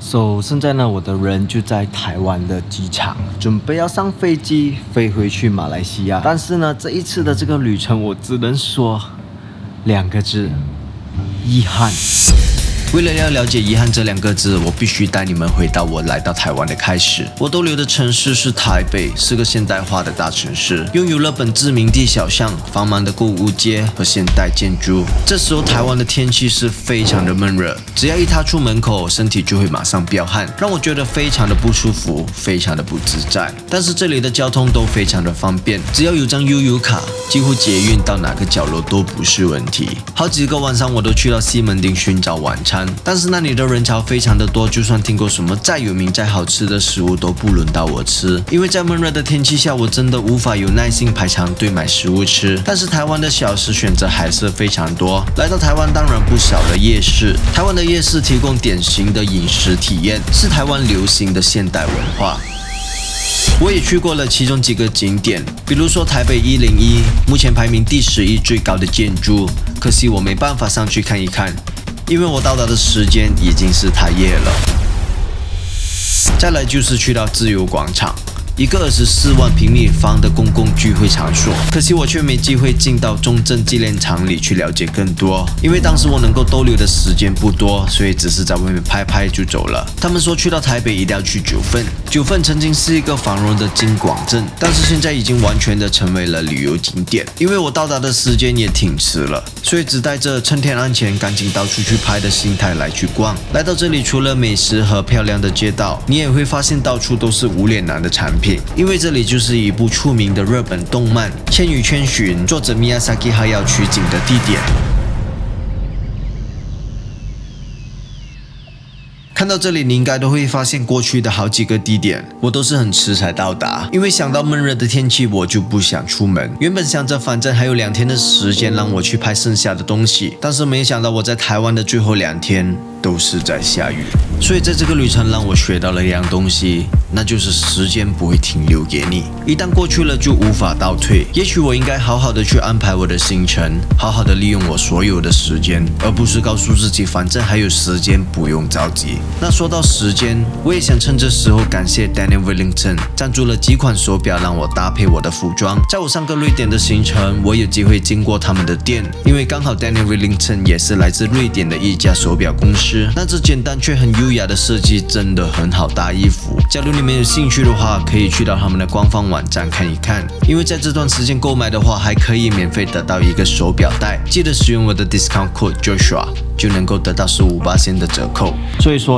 So 现在呢，我的人就在台湾的机场，准备要上飞机飞回去马来西亚。但是呢，这一次的这个旅程，我只能说两个字：遗憾。为了要了解“遗憾”这两个字，我必须带你们回到我来到台湾的开始。我逗留的城市是台北，是个现代化的大城市，拥有了本质名地小巷、繁忙的购物街和现代建筑。这时候台湾的天气是非常的闷热，只要一踏出门口，身体就会马上飙汗，让我觉得非常的不舒服，非常的不自在。但是这里的交通都非常的方便，只要有张悠游卡，几乎捷运到哪个角落都不是问题。好几个晚上我都去到西门町寻找晚餐。但是那里的人潮非常的多，就算听过什么再有名、再好吃的食物都不轮到我吃，因为在闷热的天气下，我真的无法有耐心排长队买食物吃。但是台湾的小食选择还是非常多，来到台湾当然不少的夜市，台湾的夜市提供典型的饮食体验，是台湾流行的现代文化。我也去过了其中几个景点，比如说台北一零一，目前排名第十一最高的建筑，可惜我没办法上去看一看。因为我到达的时间已经是太夜了。再来就是去到自由广场。一个二十四万平米方的公共聚会场所，可惜我却没机会进到中正纪念堂里去了解更多，因为当时我能够逗留的时间不多，所以只是在外面拍拍就走了。他们说去到台北一定要去九份，九份曾经是一个繁荣的金广镇，但是现在已经完全的成为了旅游景点。因为我到达的时间也挺迟了，所以只带着趁天安前赶紧到处去拍的心态来去逛。来到这里，除了美食和漂亮的街道，你也会发现到处都是无脸男的产品。因为这里就是一部出名的日本动漫《千与千寻》作者 Miyazaki 还要取景的地点。看到这里，你应该都会发现过去的好几个地点，我都是很迟才到达。因为想到闷热的天气，我就不想出门。原本想着反正还有两天的时间让我去拍剩下的东西，但是没想到我在台湾的最后两天。都是在下雨，所以在这个旅程让我学到了一样东西，那就是时间不会停留给你，一旦过去了就无法倒退。也许我应该好好的去安排我的行程，好好的利用我所有的时间，而不是告诉自己反正还有时间，不用着急。那说到时间，我也想趁这时候感谢 Daniel Wellington 赞助了几款手表让我搭配我的服装。在我上个瑞典的行程，我有机会经过他们的店，因为刚好 Daniel Wellington 也是来自瑞典的一家手表公司。那这简单却很优雅的设计真的很好搭衣服。假如你们有兴趣的话，可以去到他们的官方网站看一看。因为在这段时间购买的话，还可以免费得到一个手表带。记得使用我的 discount code Joshua，就能够得到十五八仙的折扣。所以说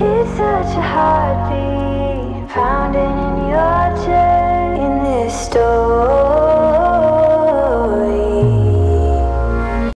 He's such a heartbeat pounding in your